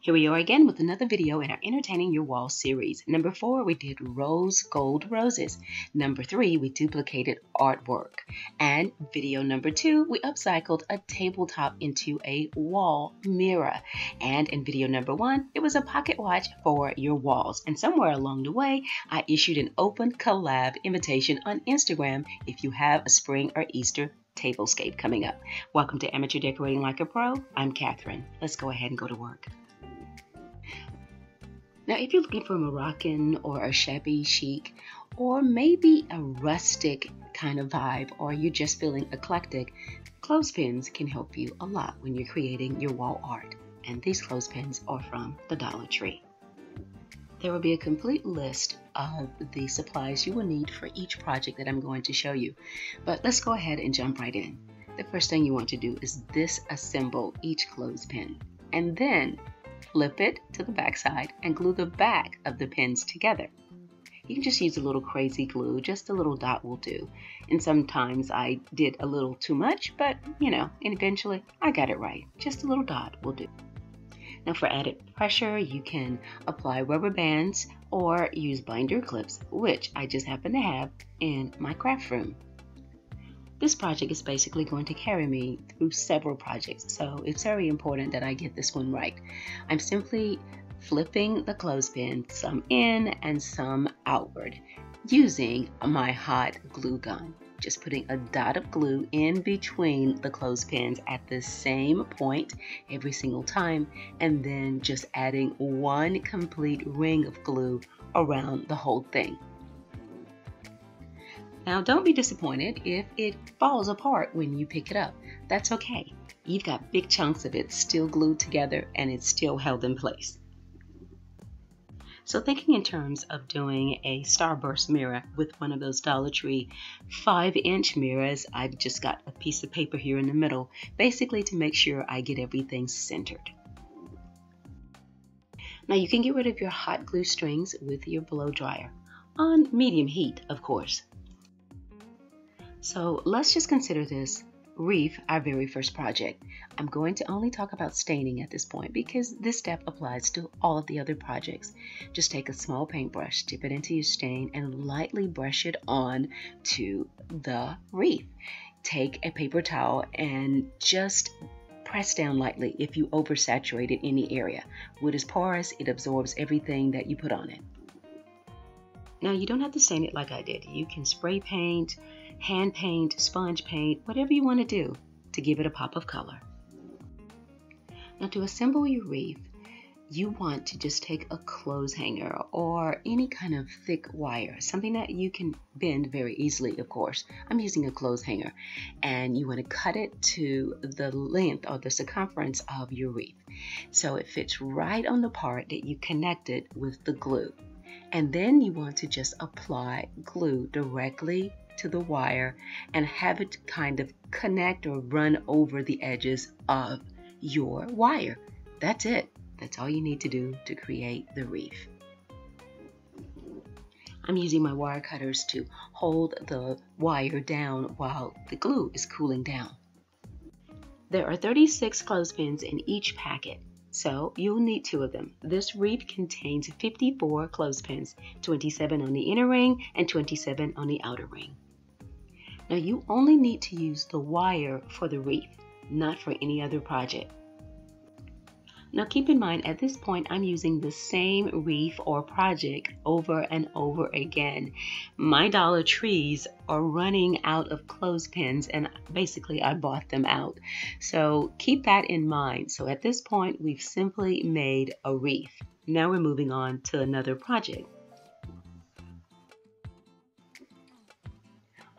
Here we are again with another video in our Entertaining Your Wall series. Number four, we did rose gold roses. Number three, we duplicated artwork. And video number two, we upcycled a tabletop into a wall mirror. And in video number one, it was a pocket watch for your walls. And somewhere along the way, I issued an open collab invitation on Instagram if you have a spring or Easter tablescape coming up. Welcome to Amateur Decorating Like a Pro. I'm Catherine. Let's go ahead and go to work. Now, if you're looking for a Moroccan or a shabby chic, or maybe a rustic kind of vibe, or you're just feeling eclectic, clothespins can help you a lot when you're creating your wall art. And these clothespins are from the Dollar Tree. There will be a complete list of the supplies you will need for each project that I'm going to show you. But let's go ahead and jump right in. The first thing you want to do is disassemble each clothespin. And then flip it to the back side and glue the back of the pins together. You can just use a little crazy glue, just a little dot will do. And sometimes I did a little too much, but you know, and eventually I got it right. Just a little dot will do. Now for added pressure, you can apply rubber bands or use binder clips, which I just happen to have in my craft room. This project is basically going to carry me through several projects, so it's very important that I get this one right. I'm simply flipping the clothespin some in and some outward using my hot glue gun. Just putting a dot of glue in between the clothespins at the same point every single time, and then just adding one complete ring of glue around the whole thing. Now, don't be disappointed if it falls apart when you pick it up. That's okay. You've got big chunks of it still glued together and it's still held in place. So thinking in terms of doing a starburst mirror with one of those Dollar Tree 5-inch mirrors, I've just got a piece of paper here in the middle, basically to make sure I get everything centered. Now you can get rid of your hot glue strings with your blow dryer, on medium heat of course. So let's just consider this reef our very first project. I'm going to only talk about staining at this point because this step applies to all of the other projects. Just take a small paintbrush, dip it into your stain, and lightly brush it on to the reef. Take a paper towel and just press down lightly if you oversaturated any area. Wood is porous, it absorbs everything that you put on it. Now you don't have to stain it like I did. You can spray paint, hand paint, sponge paint, whatever you want to do to give it a pop of color. Now to assemble your wreath, you want to just take a clothes hanger or any kind of thick wire, something that you can bend very easily, of course. I'm using a clothes hanger. And you want to cut it to the length or the circumference of your wreath. So it fits right on the part that you connected with the glue. And then you want to just apply glue directly to the wire and have it kind of connect or run over the edges of your wire. That's it. That's all you need to do to create the reef. I'm using my wire cutters to hold the wire down while the glue is cooling down. There are 36 clothespins in each packet, so you'll need two of them. This reef contains 54 clothespins, 27 on the inner ring and 27 on the outer ring. Now you only need to use the wire for the wreath, not for any other project. Now keep in mind at this point I'm using the same wreath or project over and over again. My Dollar Trees are running out of clothespins and basically I bought them out. So keep that in mind. So at this point we've simply made a wreath. Now we're moving on to another project.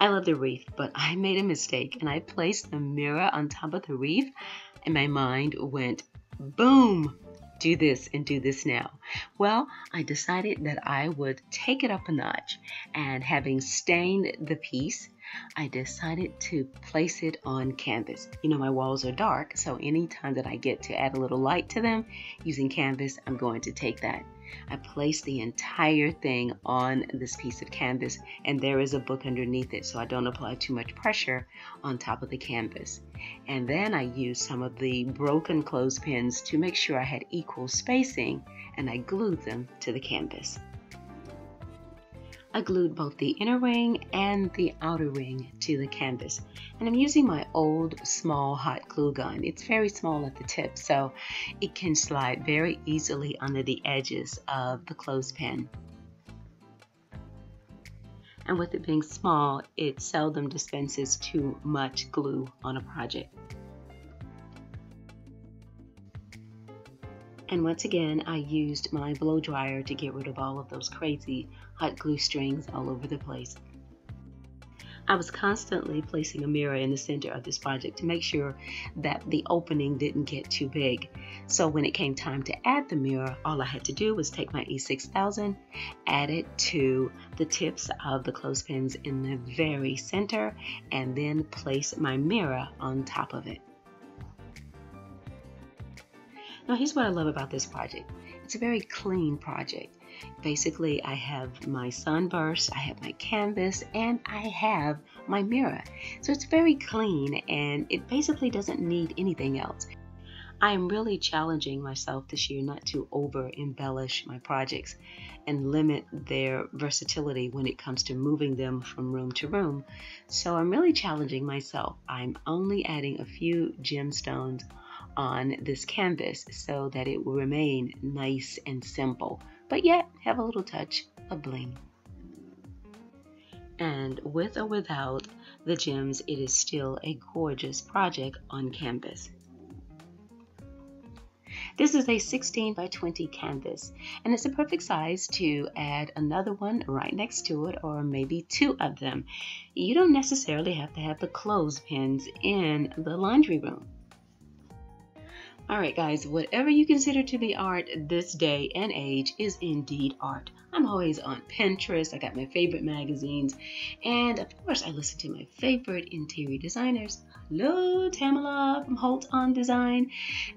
I love the wreath, but I made a mistake and I placed the mirror on top of the wreath and my mind went boom, do this and do this now. Well, I decided that I would take it up a notch and having stained the piece, I decided to place it on canvas. You know, my walls are dark, so anytime that I get to add a little light to them using canvas, I'm going to take that. I placed the entire thing on this piece of canvas and there is a book underneath it so I don't apply too much pressure on top of the canvas. And then I used some of the broken clothespins to make sure I had equal spacing and I glued them to the canvas. I glued both the inner ring and the outer ring to the canvas. And I'm using my old small hot glue gun. It's very small at the tip, so it can slide very easily under the edges of the clothespin. And with it being small, it seldom dispenses too much glue on a project. And once again, I used my blow dryer to get rid of all of those crazy hot glue strings all over the place. I was constantly placing a mirror in the center of this project to make sure that the opening didn't get too big. So when it came time to add the mirror, all I had to do was take my E6000, add it to the tips of the clothespins in the very center, and then place my mirror on top of it. Now here's what I love about this project. It's a very clean project. Basically, I have my sunburst, I have my canvas, and I have my mirror. So it's very clean and it basically doesn't need anything else. I am really challenging myself this year not to over embellish my projects and limit their versatility when it comes to moving them from room to room. So I'm really challenging myself. I'm only adding a few gemstones on this canvas so that it will remain nice and simple, but yet have a little touch of bling. And with or without the gems, it is still a gorgeous project on canvas. This is a 16 by 20 canvas and it's a perfect size to add another one right next to it or maybe two of them. You don't necessarily have to have the clothespins in the laundry room. All right, guys, whatever you consider to be art this day and age is indeed art. I'm always on Pinterest. I got my favorite magazines. And of course, I listen to my favorite interior designers. Hello, Tamala from Holt on Design.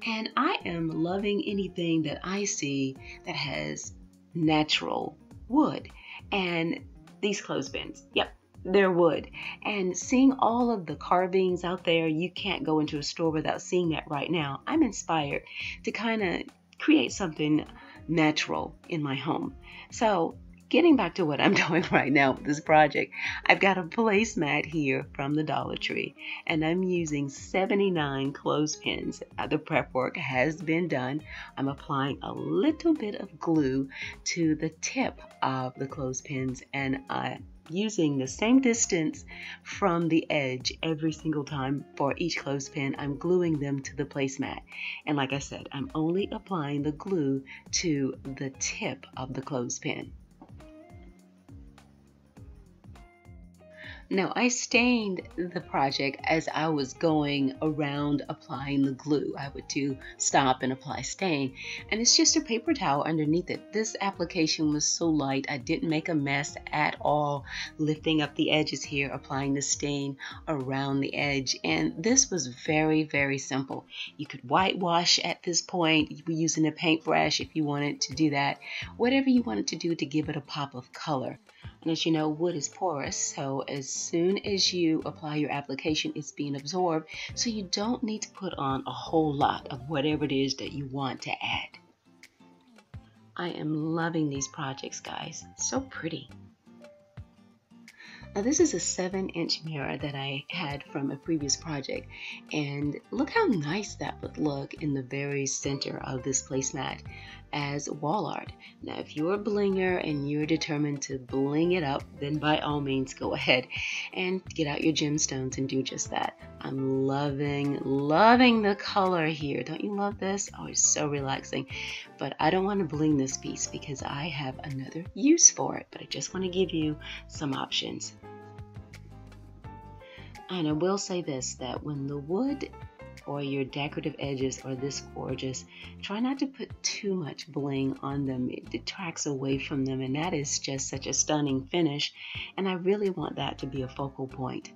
And I am loving anything that I see that has natural wood. And these clothespins, yep, they're wood. And seeing all of the carvings out there, you can't go into a store without seeing that right now. I'm inspired to kind of create something natural in my home. So, getting back to what I'm doing right now with this project, I've got a placemat here from the Dollar Tree, and I'm using 79 clothespins. Uh, the prep work has been done. I'm applying a little bit of glue to the tip of the clothespins, and I using the same distance from the edge every single time for each clothespin. I'm gluing them to the placemat. And like I said, I'm only applying the glue to the tip of the clothespin. Now, I stained the project as I was going around applying the glue. I would do stop and apply stain, and it's just a paper towel underneath it. This application was so light, I didn't make a mess at all, lifting up the edges here, applying the stain around the edge. And this was very, very simple. You could whitewash at this point, you were using a paintbrush if you wanted to do that, whatever you wanted to do to give it a pop of color. And as you know, wood is porous, so as soon as you apply your application, it's being absorbed. So you don't need to put on a whole lot of whatever it is that you want to add. I am loving these projects, guys. So pretty. Now this is a 7 inch mirror that I had from a previous project and look how nice that would look in the very center of this placemat as wall art. Now if you're a blinger and you're determined to bling it up then by all means go ahead and get out your gemstones and do just that. I'm loving, loving the color here. Don't you love this? Oh, it's so relaxing. But I don't want to bling this piece because I have another use for it. But I just want to give you some options. And I will say this, that when the wood or your decorative edges are this gorgeous, try not to put too much bling on them. It detracts away from them, and that is just such a stunning finish. And I really want that to be a focal point.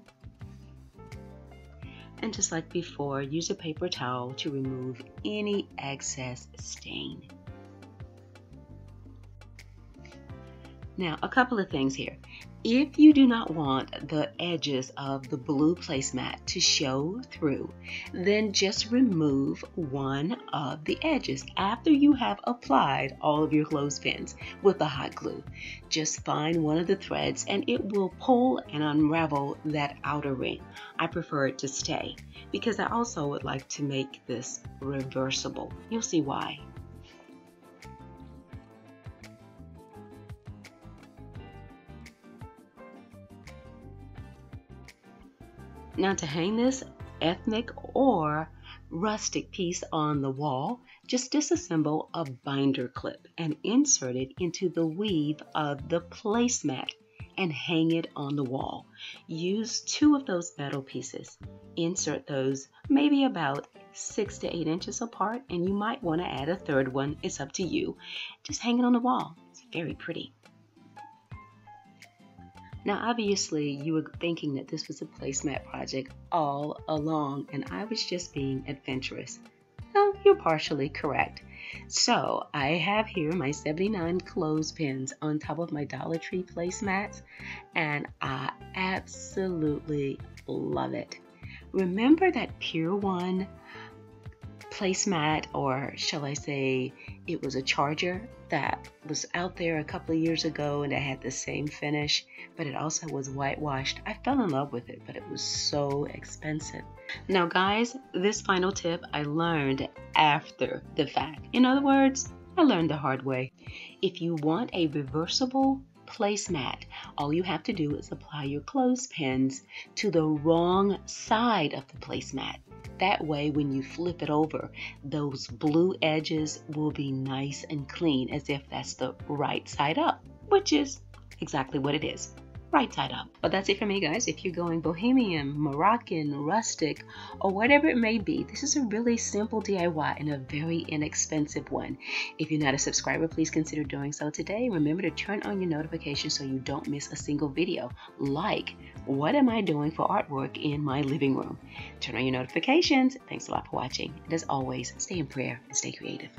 And just like before, use a paper towel to remove any excess stain. Now, a couple of things here. If you do not want the edges of the blue placemat to show through, then just remove one of the edges after you have applied all of your clothespins with the hot glue. Just find one of the threads and it will pull and unravel that outer ring. I prefer it to stay because I also would like to make this reversible. You'll see why. Now to hang this ethnic or rustic piece on the wall, just disassemble a binder clip and insert it into the weave of the placemat and hang it on the wall. Use two of those metal pieces. Insert those maybe about six to eight inches apart, and you might want to add a third one. It's up to you. Just hang it on the wall. It's very pretty. Now, obviously, you were thinking that this was a placemat project all along, and I was just being adventurous. Well, you're partially correct. So, I have here my 79 clothespins on top of my Dollar Tree placemats, and I absolutely love it. Remember that Pier 1 placemat, or shall I say, it was a charger that was out there a couple of years ago and it had the same finish, but it also was whitewashed. I fell in love with it, but it was so expensive. Now, guys, this final tip I learned after the fact. In other words, I learned the hard way. If you want a reversible placemat, all you have to do is apply your clothespins to the wrong side of the placemat. That way, when you flip it over, those blue edges will be nice and clean as if that's the right side up, which is exactly what it is right side up. But that's it for me, guys. If you're going bohemian, Moroccan, rustic, or whatever it may be, this is a really simple DIY and a very inexpensive one. If you're not a subscriber, please consider doing so today. Remember to turn on your notifications so you don't miss a single video. Like, what am I doing for artwork in my living room? Turn on your notifications. Thanks a lot for watching. And as always, stay in prayer and stay creative.